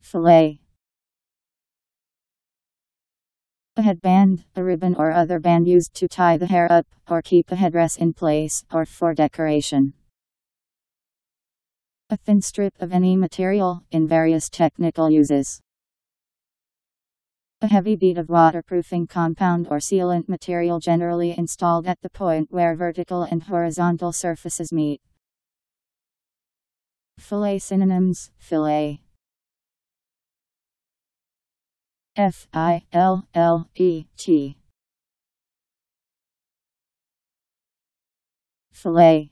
Fillet. A headband, a ribbon or other band used to tie the hair up, or keep a headdress in place, or for decoration. A thin strip of any material, in various technical uses. A heavy bead of waterproofing compound or sealant material generally installed at the point where vertical and horizontal surfaces meet. Fillet synonyms, fillet. F I L L E T. Fillet.